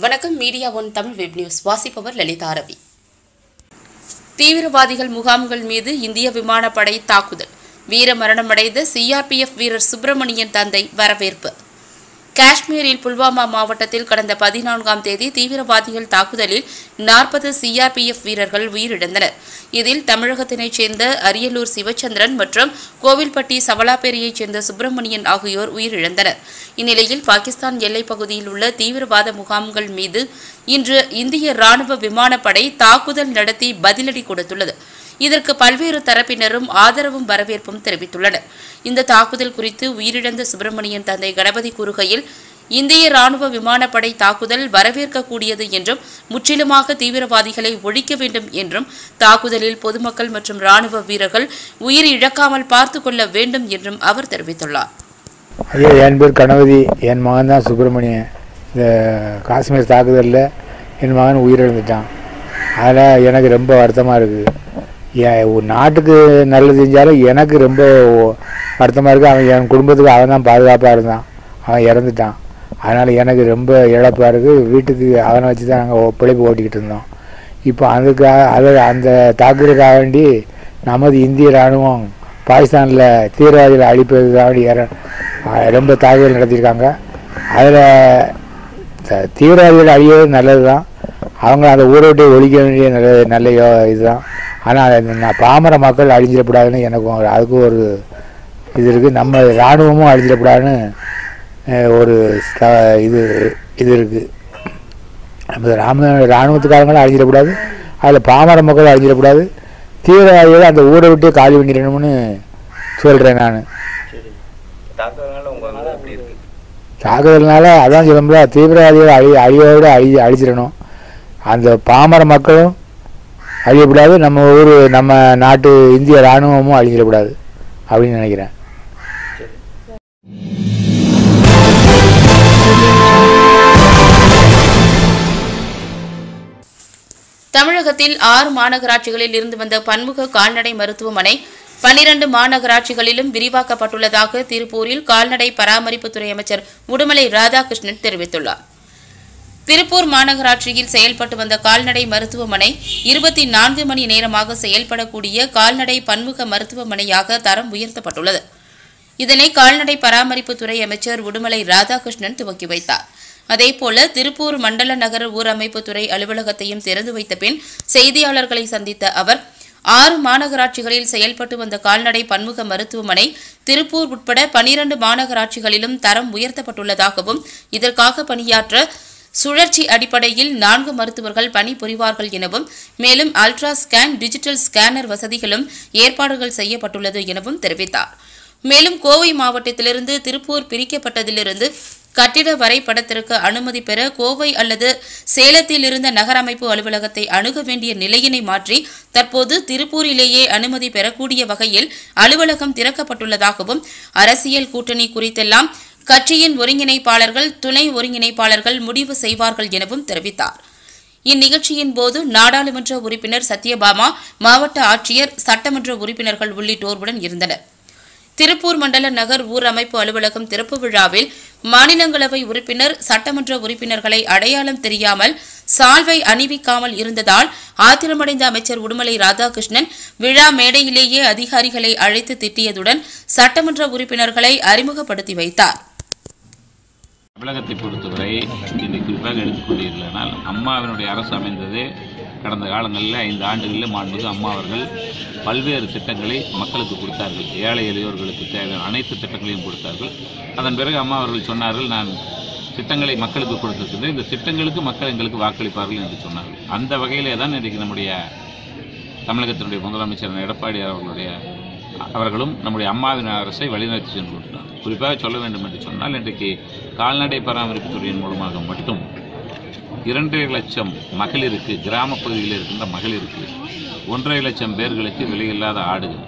வணக்கம். Media one Tamil web news. வாசிப்பவர் லலிதா ரவி. தீவிரவாதிகள் முகாம்கள் மீது இந்திய விமானப்படை தாக்குதல். வீர மரணமடைந்த சிஆர்பிஎஃப் வீரர் சுப்பிரமணியன் தந்தை வரவேற்பு. காஷ்மீரில் புல்வாமா மாவட்டத்தில் கடந்த பதினான்காம் தேதி தீவிரவாதிகள் தாக்குதலில் நாற்பது சிஆர்பிஎஃப் வீரர்கள் உயிரிழந்தனர். இதில் தமிழகத்தினைச் சேர்ந்த அரியலூர் சிவச்சந்திரன் மற்றும் கோவில்பட்டி சவலாப்பேரியைச் சேர்ந்த சுப்பிரமணியன் ஆகியோர் உயிரிழந்தனர். இந்நிலையில் பாகிஸ்தான் எல்லைப் பகுதியில் உள்ள தீவிரவாத முகாம்கள் மீது இன்று இந்திய ராணுவ விமானப்படை தாக்குதல் நடத்தி பதிலடி கொடுத்துள்ளது. இதற்கு பல்வேறு தரப்பினரும் ஆதரவும் வரவேற்பும் தெரிவித்துள்ளனர். இந்த தாக்குதல் குறித்து உயிரிழந்த சுப்பிரமணியன் தந்தை கணபதி கூறுகையில் இந்திய ராணுவ விமானப்படை தாக்குதல் வரவேற்கக்கூடியது என்றும் முற்றிலுமாக தீவிரவாதிகளை ஒழிக்க வேண்டும் என்றும் தாக்குதலில் பொதுமக்கள் மற்றும் ராணுவ வீரர்கள் உயிர் இழக்காமல் பார்த்து கொள்ள வேண்டும் என்றும் அவர் தெரிவித்துள்ளார். ஐயா என் பேர் கணபதி என் மகன் தான் சுப்பிரமணியன். இந்த காஷ்மீர் தாக்குதலில் என் மகன் உயிரிழந்துட்டான். அதில் எனக்கு ரொம்ப வருத்தமாக இருக்குது நாட்டுக்கு நல்லது செஞ்சாலும் எனக்கு ரொம்ப வருத்தமாக இருக்குது அவன் என் குடும்பத்துக்கு அவன் தான் பாதுகாப்பாக இருந்தான். அவன் இறந்துட்டான். அதனால் எனக்கு ரொம்ப இழப்பாக இருக்குது வீட்டுக்கு அவனை வச்சு தான் நாங்கள் பிழைப்பு ஓட்டிக்கிட்டு இருந்தோம். இப்போ அதுக்காக அது அந்த தாக்குதலுக்காக வேண்டி நமது இந்திய இராணுவம் பாகிஸ்தானில் தீவிரவாதிகளை அழிப்பதுக்காக வேண்டி இற ரொம்ப தாக்குதல் நடத்தியிருக்காங்க. அதில் தீவிரவாதிகள் அழிவது நல்லது தான் அவங்க அந்த ஊரை விட்டு ஒழிக்க வேண்டிய நல்ல நல்ல யோ இதுதான். ஆனால் நான் பாமர மக்கள் அழிஞ்சிடக்கூடாதுன்னு எனக்கும் அதுக்கும் ஒரு இது இருக்குது நம்ம இராணுவமும் அழிஞ்சிடக்கூடாதுன்னு ஒரு ஸ்த- இது இது இருக்குது நம்ம ராம இராணுவத்துக்காரங்களும் அழிஞ்சிடக்கூடாது. அதில் பாமர மக்கள் அழிஞ்சிடக்கூடாது. தீவிரவாதிகள் அந்த ஊரை விட்டு காலி பண்ணிடணும்னு சொல்கிறேன் நான். தாக்குதல்னால அதான் சொல்ல முடியாது தீவிரவாதிகளை அழி அழியோடு அழி அழிச்சிடணும் அந்த பாமர மக்களும் அழியக்கூடாது. நம்ம ஊர் நம்ம நாட்டு இந்திய இராணுவமும் அழிஞ்சிடக்கூடாது அப்படின்னு நினைக்கிறேன். தமிழகத்தில் ஆறு மாநகராட்சிகளில் இருந்து வந்த பன்முக கால்நடை மருத்துவமனை பன்னிரண்டு மாநகராட்சிகளிலும் விரிவாக்கப்பட்டுள்ளதாக திருப்பூரில் கால்நடை பராமரிப்புத்துறை அமைச்சர் உடுமலை ராதாகிருஷ்ணன் தெரிவித்துள்ளார். திருப்பூர் மாநகராட்சியில் செயல்பட்டு வந்த கால்நடை மருத்துவமனை இருபத்தி நான்கு மணி நேரமாக செயல்படக்கூடிய கால்நடை பன்முக மருத்துவமனையாக தரம் உயர்த்தப்பட்டுள்ளது. இதனை கால்நடை பராமரிப்புத்துறை அமைச்சர் உடுமலை ராதாகிருஷ்ணன் துவக்கி வைத்தார். அதேபோல திருப்பூர் மண்டல நகர ஊரமைப்புத்துறை அலுவலகத்தையும் திறந்து வைத்த பின் செய்தியாளர்களை சந்தித்த அவர் ஆறு மாநகராட்சிகளில் செயல்பட்டு வந்த கால்நடை பன்முக மருத்துவமனை திருப்பூர் உட்பட பனிரண்டு மாநகராட்சிகளிலும் தரம் உயர்த்தப்பட்டுள்ளதாகவும் இதற்காக பணியாற்ற சுழற்சி அடிப்படையில் நான்கு மருத்துவர்கள் பணிபுரிவார்கள் எனவும் மேலும் அல்ட்ரா ஸ்கேன் டிஜிட்டல் ஸ்கேனர் வசதிகளும் ஏற்பாடுகள் செய்யப்பட்டுள்ளது எனவும் தெரிவித்தார். மேலும் கோவை மாவட்டத்திலிருந்து திருப்பூர் பிரிக்கப்பட்டதிலிருந்து கட்டிட வரைபடத்திற்கு அனுமதி பெற கோவை அல்லது சேலத்தில் இருந்த நகரமைப்பு அலுவலகத்தை அணுக வேண்டிய நிலையினை மாற்றி தற்போது திருப்பூரிலேயே அனுமதி பெறக்கூடிய வகையில் அலுவலகம் திறக்கப்பட்டுள்ளதாகவும் அரசியல் கூட்டணி குறித்தெல்லாம் கட்சியின் ஒருங்கிணைப்பாளர்கள் துணை ஒருங்கிணைப்பாளர்கள் முடிவு செய்வார்கள் எனவும் தெரிவித்தார். இந்நிகழ்ச்சியின் போது நாடாளுமன்ற உறுப்பினர் சத்யபாமா மாவட்ட ஆட்சியர் சட்டமன்ற உறுப்பினர்கள் உள்ளிட்டோருடன் இருந்தனர். திருப்பூர் மண்டல நகர் ஊரமைப்பு அலுவலகம் திறப்பு விழாவில் மாநிலங்களவை உறுப்பினர் சட்டமன்ற உறுப்பினர்களை அடையாளம் தெரியாமல் சால்வை அணிவிக்காமல் இருந்ததால் ஆத்திரமடைந்த அமைச்சர் உடுமலை ராதாகிருஷ்ணன் விழா மேடையிலேயே அதிகாரிகளை அழைத்து திட்டியதுடன் சட்டமன்ற உறுப்பினர்களை அறிமுகப்படுத்தி வைத்தார். தமிழகத்தை பொறுத்தவரை இதை குறிப்பாக எடுத்துக்கொண்டீர்களானால் அம்மாவினுடைய அரசு அமைந்தது. கடந்த காலங்களில் ஐந்து ஆண்டுகளில் மாண்புது அம்மா அவர்கள் பல்வேறு திட்டங்களை மக்களுக்கு கொடுத்தார்கள். ஏழை எளியோர்களுக்கு தேவையான அனைத்து திட்டங்களையும் கொடுத்தார்கள். அதன் பிறகு அம்மா அவர்கள் சொன்னார்கள் நான் திட்டங்களை மக்களுக்கு கொடுத்திருக்கின்றேன். இந்த திட்டங்களுக்கு மக்கள் எங்களுக்கு வாக்களிப்பார்கள் என்று சொன்னார்கள். அந்த வகையிலே தான் இன்றைக்கு நம்முடைய தமிழகத்தினுடைய முதலமைச்சர் எடப்பாடி அவர்களுடைய அவர்களும் நம்முடைய அம்மாவின் அரசை வழிநடத்தி சென்று குறிப்பாக சொல்ல வேண்டும் என்று சொன்னால் இன்றைக்கு கால்நடை பராமரிப்பு துறையின் மூலமாக மட்டும் இரண்டரை லட்சம் மகளிருக்கு கிராம பகுதியில் இருக்கின்ற மகளிருக்கு ஒன்றரை லட்சம் பேர்களுக்கு விலையில்லாத ஆடுகள்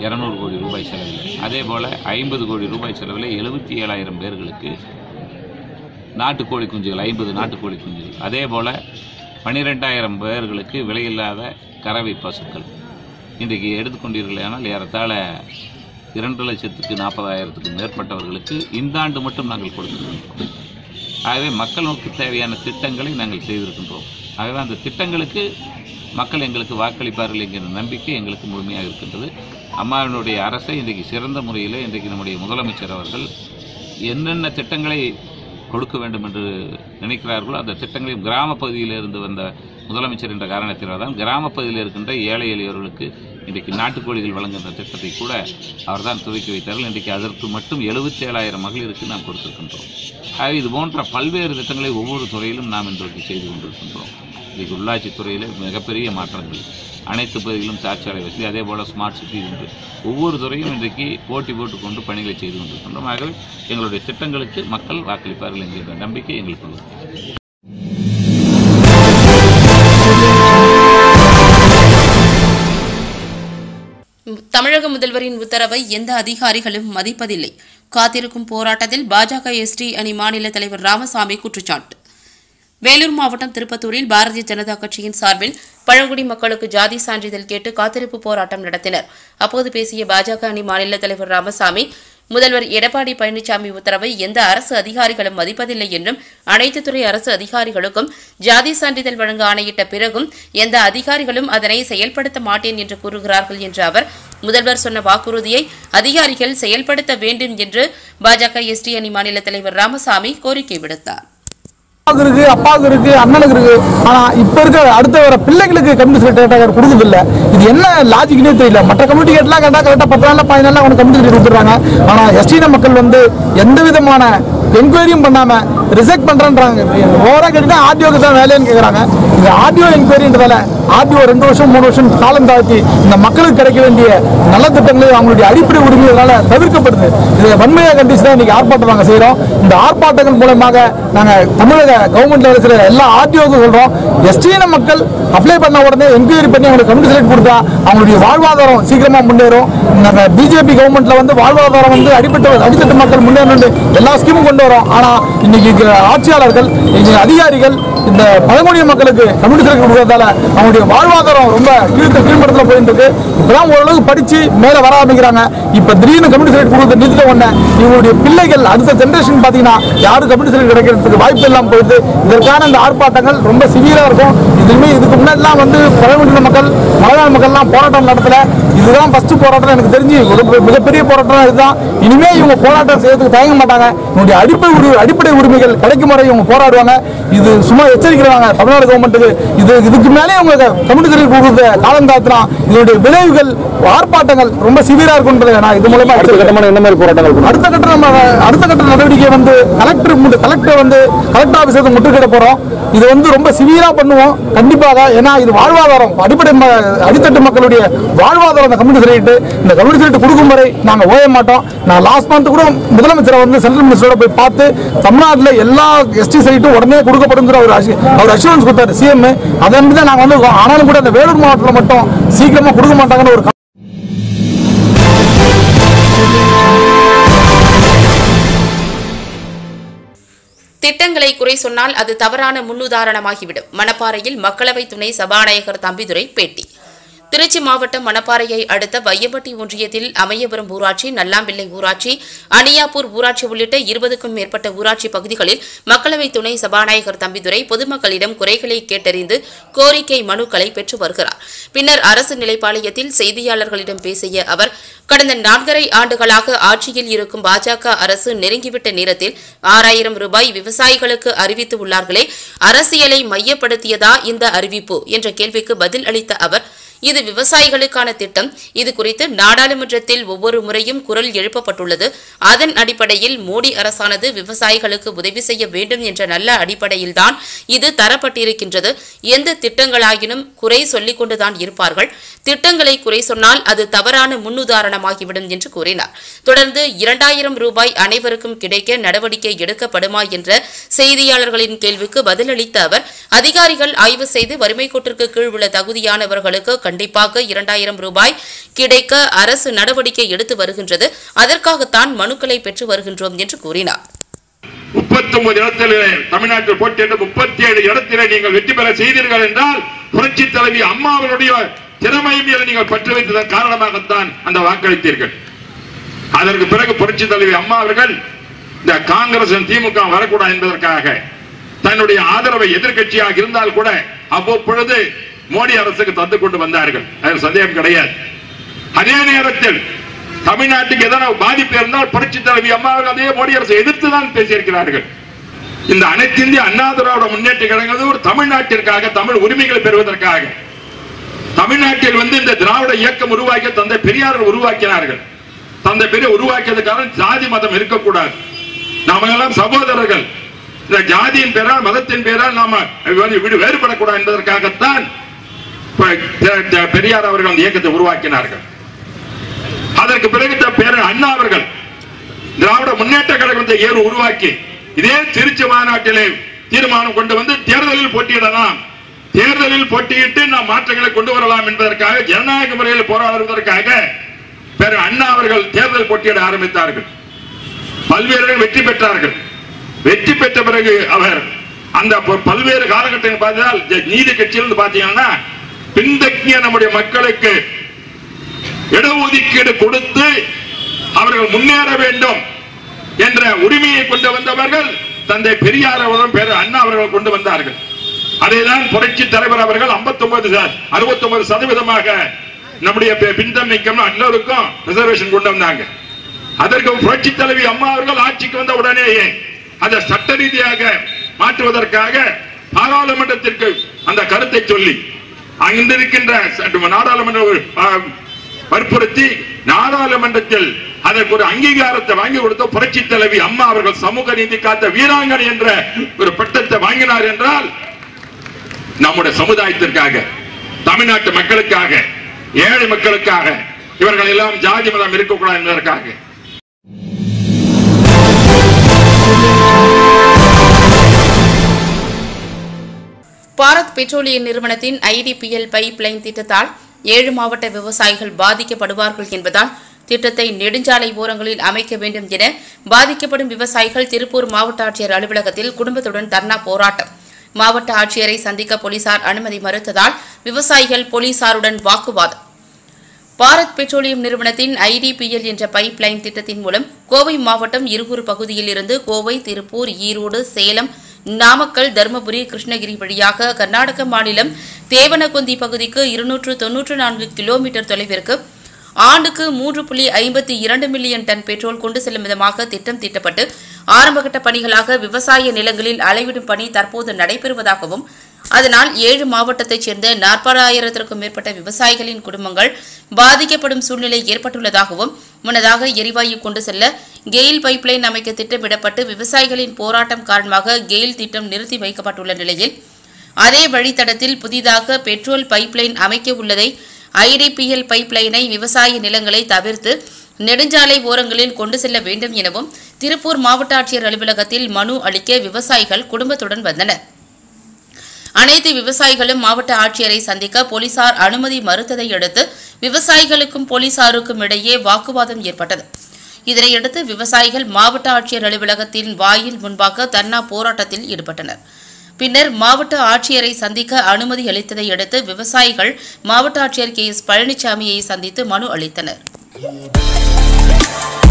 இரநூறு கோடி ரூபாய் செலவில் அதே போல் ஐம்பது கோடி ரூபாய் செலவில் எழுபத்தி ஏழாயிரம் பேர்களுக்கு நாட்டுக்கோழி குஞ்சுகள் ஐம்பது நாட்டுக்கோழி குஞ்சுகள் அதே போல் பன்னிரெண்டாயிரம் பேர்களுக்கு விலையில்லாத கறவை பசுக்கள். இன்றைக்கு எடுத்துக்கொண்டீர்களானால் ஏறத்தாழ இரண்டு லட்சத்துக்கு நாற்பதாயிரத்துக்கு மேற்பட்டவர்களுக்கு இந்த ஆண்டு மட்டும் நாங்கள் கொடுத்துருக்கோம் ஆகவே மக்களுக்கு தேவையான திட்டங்களை நாங்கள் செய்திருக்கின்றோம். ஆகவே அந்த திட்டங்களுக்கு மக்கள் எங்களுக்கு வாக்களிப்பார்கள் என்கிற நம்பிக்கை எங்களுக்கு முழுமையாக இருக்கின்றது. அம்மாவினுடைய அரசை இன்றைக்கு சிறந்த முறையில் இன்றைக்கு நம்முடைய முதலமைச்சர் அவர்கள் என்னென்ன திட்டங்களை கொடுக்க வேண்டும் என்று நினைக்கிறார்களோ அந்த திட்டங்களை கிராம பகுதியிலிருந்து வந்த முதலமைச்சர் என்ற காரணத்தினால் தான் இருக்கின்ற ஏழை எளியவர்களுக்கு இன்றைக்கு நாட்டுக்கோழிகள் வழங்குகின்ற திட்டத்தை கூட அவர்தான் துவக்கி வைத்தார்கள். இன்றைக்கு அதற்கு மட்டும் எழுபத்தி ஏழாயிரம் மகளிருக்கு நாம் கொடுத்திருக்கின்றோம். ஆக இது போன்ற பல்வேறு திட்டங்களை ஒவ்வொரு துறையிலும் நாம் இன்றைக்கு செய்து கொண்டிருக்கின்றோம். இன்றைக்கு உள்ளாட்சித் துறையில் மிகப்பெரிய மாற்றங்கள். அனைத்து பகுதிகளிலும் சாட்சியாலை வசதி அதே போல் ஸ்மார்ட் சிட்டி என்று ஒவ்வொரு துறையும் இன்றைக்கு போட்டி போட்டுக்கொண்டு பணிகளை செய்து கொண்டிருக்கின்றோம். ஆகவே எங்களுடைய திட்டங்களுக்கு மக்கள் வாக்களிப்பார்கள் என்கின்ற நம்பிக்கை எங்களுக்கு உள்ளது. தமிழக முதல்வரின் உத்தரவை எந்த அதிகாரிகளும் மதிப்பதில்லை. காத்திருக்கும் போராட்டத்தில் பாஜக எஸ்டி அணி மாநில தலைவர் ராமசாமி குற்றச்சாட்டு. வேலூர் மாவட்டம் திருப்பத்தூரில் பாரதிய ஜனதா கட்சியின் சார்பில் பழங்குடி மக்களுக்கு ஜாதி சான்றிதழ் கேட்டு காத்திருப்பு போராட்டம் நடத்தினர். அப்போது பேசிய பாஜக அணி மாநில தலைவர் ராமசாமி முதல்வர் எடப்பாடி பழனிசாமி உத்தரவை எந்த அரசு அதிகாரிகளும் மதிப்பதில்லை என்றும் அனைத்து துறை அரசு அதிகாரிகளுக்கும் ஜாதி சான்றிதழ் வழங்க ஆணையிட்ட பிறகும் எந்த அதிகாரிகளும் அதனை செயல்படுத்த மாட்டேன் என்று கூறுகிறார்கள் என்ற அவர் முதல்வர் சொன்ன வாக்குறுதியை அதிகாரிகள் செயல்படுத்த வேண்டும் என்று பாஜக எஸ்டி அணி மாநில தலைவர் ராமசாமி கோரிக்கை விடுத்தார். அப்பாவுக்கு இருக்கு அப்பாவுக்கு இருக்கு அண்ணனுக்கு இருக்கு. ஆனா இப்ப இருக்க அடுத்த வர பிள்ளைங்களுக்கு கம்யூனிஸ்ட் சர்டிஃபிகேட் கொடுக்குறது இல்ல. இது என்ன லாஜிக்னே தெரியல. மற்ற கம்யூனிட்டி கேட்லாம் கேட்டா கரெக்டா பத்து நாள்ல பதினஞ்சு நாள்ல அவங்க கம்யூனிட்டி கொடுத்துறாங்க ஆனா எஸ்டின மக்கள் வந்து எந்த விதமான என்கொயரியும் பண்ணாமல் ரிஜெக்ட் பண்ணுறேன்றாங்க ஓவராக கேட்டா ஆர்டிஓக்கு தான் வேலைன்னு கேட்குறாங்க இந்த ஆர்டிஓ என்கொயரின்றதால ஆர்டிஓ ரெண்டு வருஷம் மூணு வருஷம் காலம் தாழ்த்தி இந்த மக்களுக்கு கிடைக்க வேண்டிய நல்ல திட்டங்களை அவங்களுடைய அடிப்படை உரிமைகளால் தவிர்க்கப்படுது. இதை வன்மையாக கண்டிச்சு தான் இன்றைக்கி ஆர்ப்பாட்டம் நாங்கள் செய்கிறோம் இந்த ஆர்ப்பாட்டங்கள் மூலமாக நாங்கள் தமிழக கவர்மெண்ட்டில் இருக்கிற எல்லா ஆர்டிஓக்கும் சொல்கிறோம் எஸ்டிஎன மக்கள் அப்ளை பண்ண உடனே என்கொயரி பண்ணி அவங்களுக்கு கமிட்டி செலக்ட் கொடுத்தா அவங்களுடைய வாழ்வாதாரம் சீக்கிரமாக முன்னேறும். நாங்கள் பிஜேபி கவர்மெண்ட்டில் வந்து வாழ்வாதாரம் வந்து அடிப்பட்ட அடித்தட்டு மக்கள் முன்னேறணும் எல்லா ஸ்கீமும் கொண்டு வரும். ஆனா இன்னைக்கு ஆட்சியாளர்கள் இன்னைக்கு அதிகாரிகள் இந்த பழங்குடிய மக்களுக்கு கம்யூனிஸ்ட் கொடுக்கறதால அவங்களுடைய வாழ்வாதாரம் ரொம்ப கீழ்த்த கீழ்மட்டத்தில் போயிட்டு இருக்கு இப்பதான் ஓரளவுக்கு படிச்சு மேல வர ஆரம்பிக்கிறாங்க. இப்ப திடீர்னு கம்யூனிஸ்ட் சர்டிஃபிகேட் கொடுத்து நிறுத்த உடனே இவங்களுடைய பிள்ளைகள் அடுத்த ஜென்ரேஷன் பாத்தீங்கன்னா யாரும் கம்யூனிஸ்ட் கிடைக்கிறதுக்கு வாய்ப்பு இல்லாமல் போயிட்டு இதற்கான இந்த ஆர்ப்பாட்டங்கள் ரொம்ப சிவியரா இருக்கும். இதுவுமே இதுக்கு முன்னாடிலாம் வந்து பழங்குடியின மக்கள் மலையாள மக்கள்லாம் போராட்டம் நடத்தல. இதுதான் ஃபர்ஸ்ட் போராட்டம் எனக்கு தெரிஞ்சு ஒரு மிகப்பெரிய போராட்டம் இதுதான். இனிமே இவங்க போராட்டம் செய்யறதுக்கு தயங்க மாட்டாங்க. இவங்களுடைய அடிப்படை அடிப்படை உரிமைகள் கிடைக்கும் வரை இவங்க போராடுவாங்க. இது சும்மா எச்சரிக்கிறாங்க தமிழ்நாடு கவர்மெண்ட்டுக்கு இது இதுக்கு மேலே இவங்க கம்யூனிட்டி கொடுக்குறது காலம் தாத்துனா இதனுடைய விளைவுகள் ஆர்ப்பாட்டங்கள் ரொம்ப சிவியரா இருக்குன்றது நான் இது மூலமா. என்ன மாதிரி போராட்டங்கள் அடுத்த கட்ட நம்ம அடுத்த கட்ட நடவடிக்கை வந்து கலெக்டர் கலெக்டர் வந்து கலெக்டர் ஆஃபீஸ் முற்றுகையிட போறோம் இது வந்து ரொம்ப சிவியரா பண்ணுவோம். கண்டிப்பாக ஏன்னா இது வாழ்வாதாரம். அடிப்படை ம- அடித்தட்டு மக்களுடைய வாழ்வாதாரம் இந்த கம்யூனிட்டி சர்டிஃபிகேட் இந்த கம்யூனிட்டி சர்டிஃபிகேட் கொடுக்கும் வரை நாங்கள் ஓய மாட்டோம். நான் லாஸ்ட் மந்த் கூட முதலமைச்சரை வந்து சென்ட்ரல் மினிஸ்டரோட போய் பார்த்து தமிழ்நாட்டில் எல்லா எஸ்டி சைட்டும் உடனே கொடுக்கப்படுங்கிற ஒரு அவர் அஷூரன்ஸ் கொடுத்தாரு. சிஎம் அதை நம்பி தான் நாங்கள் வந்து ஆனாலும் கூட அந்த வேலூர் மாவட்டத்தில் மட்டும் சீக்கிரமாக கொடுக்க மாட்டாங்கன்னு ஒரு திட்டங்களை குறை சொன்னால் அது தவறான முன்னுதாரணமாகிவிடும். மணப்பாறையில் மக்களவை துணை சபாநாயகர் தம்பிதுரை பேட்டி. திருச்சி மாவட்டம் மணப்பாறையை அடுத்த வையப்பட்டி ஒன்றியத்தில் அமையபுரம் ஊராட்சி நல்லாம்பிள்ளை ஊராட்சி அணியாப்பூர் ஊராட்சி உள்ளிட்ட இருபதுக்கும் மேற்பட்ட ஊராட்சி பகுதிகளில் மக்களவை துணை சபாநாயகர் தம்பிதுரை பொதுமக்களிடம் குறைகளை கேட்டறிந்து கோரிக்கை மனுக்களை பெற்று வருகிறார். பின்னர் அரசு நிலைப்பாளையத்தில் செய்தியாளர்களிடம் பேசிய அவர் கடந்த நான்கரை ஆண்டுகளாக ஆட்சியில் இருக்கும் பாஜக அரசு நெருங்கிவிட்ட நேரத்தில் ஆறாயிரம் ரூபாய் விவசாயிகளுக்கு அறிவித்து உள்ளார்களே அரசியலை மையப்படுத்தியதா இந்த அறிவிப்பு? என்ற கேள்விக்கு பதில் அளித்த அவர் இது விவசாயிகளுக்கான திட்டம். இது குறித்து நாடாளுமன்றத்தில் ஒவ்வொரு முறையும் குரல் எழுப்பப்பட்டுள்ளது. அதன் அடிப்படையில் மோடி அரசானது விவசாயிகளுக்கு உதவி செய்ய வேண்டும் என்ற நல்ல அடிப்படையில்தான் இது தரப்பட்டிருக்கின்றது. எந்த திட்டங்களாயினும் குறை சொல்லிக் கொண்டுதான் இருப்பார்கள். திட்டங்களை குறை சொன்னால் அது தவறான முன்னுதாரணமாகிவிடும் என்று கூறினார். தொடர்ந்து இரண்டாயிரம் ரூபாய் அனைவருக்கும் கிடைக்க நடவடிக்கை எடுக்கப்படுமா என்ற செய்தியாளர்களின் கேள்விக்கு பதிலளித்த அவர் அதிகாரிகள் ஆய்வு செய்து வறுமை கோட்டிற்கு கீழ் உள்ள தகுதியானவர்களுக்கு கண்டிப்பாக இரண்டாயிரம் ரூபாய் கிடைக்க அரசு நடவடிக்கை எடுத்து வருகின்றது. அதற்காகத்தான் மனுக்களை பெற்று வருகின்றோம் என்று கூறினார். முப்பத்தி ஒன்பது இடத்திலே தமிழ்நாட்டில் போட்டியிட்ட முப்பத்தி ஏழு இடத்திலே நீங்கள் வெற்றி பெற செய்தீர்கள் என்றால் புரட்சி தலைவி அம்மாவனுடைய திறமை மீது நீங்கள் பற்று வைத்ததன் காரணமாகத்தான் அந்த வாக்களித்தீர்கள். அதற்கு பிறகு புரட்சி தலைவி அம்மா அவர்கள் இந்த காங்கிரஸ் திமுக வரக்கூடாது என்பதற்காக தன்னுடைய ஆதரவை எதிர்கட்சியாக இருந்தால் கூட அவ்வப்பொழுது மோடி அரசுக்கு தந்து கொண்டு வந்தார்கள். அதில் சந்தேகம் கிடையாது. அதே நேரத்தில் தமிழ்நாட்டுக்கு எதனால் பாதிப்பு இருந்தால் புரட்சி தலைவி அம்மாவுக்கு அதே மோடி அரசை எதிர்த்து தான் பேசியிருக்கிறார்கள். இந்த அனைத்து இந்திய அண்ணா திராவிட முன்னேற்ற கழகங்கள் ஒரு தமிழ்நாட்டிற்காக தமிழ் உரிமைகளை பெறுவதற்காக. தமிழ்நாட்டில் வந்து இந்த திராவிட இயக்கம் உருவாக்கிய தந்தை பெரியார்கள் உருவாக்கினார்கள். தந்தை பெரிய உருவாக்கியதுக்காக ஜாதி மதம் இருக்கக்கூடாது. நாம எல்லாம் சகோதரர்கள். இந்த ஜாதியின் பேரால் மதத்தின் பேரால் நாம விடு- வேறுபடக்கூடாது என்பதற்காகத்தான் பெரியார் அவர்கள் அந்த இயக்கத்தை உருவாக்கினார்கள். அதற்கு பிறகு பேர அண்ணா அவர்கள் திராவிட முன்னேற்ற கழகத்தை ஏறு உருவாக்கி இதே திருச்சி மாநாட்டிலே தீர்மானம் கொண்டு வந்து தேர்தலில் போட்டியிடலாம். தேர்தலில் போட்டியிட்டு நாம் மாற்றங்களை கொண்டு வரலாம் என்பதற்காக ஜனநாயக முறையில் போராடுவதற்காக பேர் அண்ணா அவர்கள் தேர்தல் போட்டியிட ஆரம்பித்தார்கள். பல்வேறு வெற்றி பெற்றார்கள். வெற்றி பெற்ற பிறகு அவர் அந்த பல்வேறு காலகட்டங்கள் பார்த்தால் நீதி கட்சியிலிருந்து பார்த்தீங்கன்னா பின்தங்கிய நம்முடைய மக்களுக்கு இடஒதுக்கீடு கொடுத்து அவர்கள் முன்னேற வேண்டும் என்ற உரிமையை கொண்டு வந்தவர்கள் தந்தை பெரியார் அவர்களும் பேர் அண்ணா அவர்கள் கொண்டு வந்தார்கள். அதைதான் புரட்சி தலைவர் அவர்கள் 59 69 சதவீதமாக நம்முடைய பி- பின்தங்கிக்கும் எல்லோருக்கும் ரிசர்வேஷன் கொண்டு வந்தாங்க. அதற்கு புரட்சி தலைவி அம்மா அவர்கள் ஆட்சிக்கு வந்த உடனேயே அதை சட்ட ரீதியாக மாற்றுவதற்காக பாராளுமன்றத்திற்கு அந்த கருத்தை சொல்லி அங்கிருக்கின்ற நாடாளுமன்ற வற்புறுத்தி நாடாளுமன்றத்தில் அதற்கு ஒரு அங்கீகாரத்தை வாங்கி கொடுத்த புரட்சி தலைவி அம்மா அவர்கள் சமூக நீதி காத்த வீராங்கனை என்ற ஒரு பட்டத்தை வாங்கினார் என்றால் நம்முடைய சமுதாயத்திற்காக தமிழ்நாட்டு மக்களுக்காக ஏழை மக்களுக்காக இவர்கள் எல்லாம் ஜாதி மதம் இருக்கக்கூடாது என்பதற்காக பாரத் பெட்ரோலிய நிறுவனத்தின் ஐடிபிஎல் பைப் லைன் திட்டத்தால் ஏழு மாவட்ட விவசாயிகள் பாதிக்கப்படுவார்கள் என்பதால் திட்டத்தை நெடுஞ்சாலை ஓரங்களில் அமைக்க வேண்டும் என பாதிக்கப்படும் விவசாயிகள் திருப்பூர் மாவட்ட ஆட்சியர் அலுவலகத்தில் குடும்பத்துடன் தர்ணா போராட்டம். மாவட்ட ஆட்சியரை சந்திக்க போலீசார் அனுமதி மறுத்ததால் விவசாயிகள் போலீசாருடன் வாக்குவாதம். பாரத் பெட்ரோலியம் நிறுவனத்தின் ஐடிபிஎல் என்ற பைப் லைன் திட்டத்தின் மூலம் கோவை மாவட்டம் இருகூர் பகுதியில் இருந்து கோவை திருப்பூர் ஈரோடு சேலம் நாமக்கல் தருமபுரி கிருஷ்ணகிரி வழியாக கர்நாடக மாநிலம் தேவனகுந்தி பகுதிக்கு இருநூற்று தொன்னூற்று நான்கு கிலோமீட்டர் தொலைவிற்கு ஆண்டுக்கு மூன்று புள்ளி ஐம்பத்தி இரண்டு மில்லியன் டன் பெட்ரோல் கொண்டு செல்லும் விதமாக திட்டம் தீட்டப்பட்டு ஆரம்பகட்ட பணிகளாக விவசாய நிலங்களில் அளவிடும் பணி தற்போது நடைபெறுவதாகவும் அதனால் ஏழு மாவட்டத்தைச் சேர்ந்த நாற்பதாயிரத்திற்கும் மேற்பட்ட விவசாயிகளின் குடும்பங்கள் பாதிக்கப்படும் சூழ்நிலை ஏற்பட்டுள்ளதாகவும் முன்னதாக எரிவாயு கொண்டு செல்ல கெயில் பைப்லைன் அமைக்க திட்டமிடப்பட்டு விவசாயிகளின் போராட்டம் காரணமாக கெயில் திட்டம் நிறுத்தி வைக்கப்பட்டுள்ள நிலையில் அதே வழித்தடத்தில் புதிதாக பெட்ரோல் பைப்லைன் அமைக்க உள்ளதை ஐடிபிஎல் பைப்லைனை விவசாய நிலங்களை தவிர்த்து நெடுஞ்சாலை ஓரங்களில் கொண்டு செல்ல வேண்டும் எனவும் திருப்பூர் மாவட்ட ஆட்சியர் அலுவலகத்தில் மனு அளிக்க விவசாயிகள் குடும்பத்துடன் வந்தனர். அனைத்து விவசாயிகளும் மாவட்ட ஆட்சியரை சந்திக்க போலீசார் அனுமதி மறுத்ததை அடுத்து விவசாயிகளுக்கும் போலீசாருக்கும் இடையே வாக்குவாதம் ஏற்பட்டது. இதனையடுத்து விவசாயிகள் மாவட்ட ஆட்சியர் அலுவலகத்தின் வாயில் முன்பாக தர்ணா போராட்டத்தில் ஈடுபட்டனர். பின்னர் மாவட்ட ஆட்சியரை சந்திக்க அனுமதி அளித்ததை அடுத்து விவசாயிகள் மாவட்ட ஆட்சியர் கே எஸ் பழனிசாமியை சந்தித்து மனு அளித்தனர். 啊！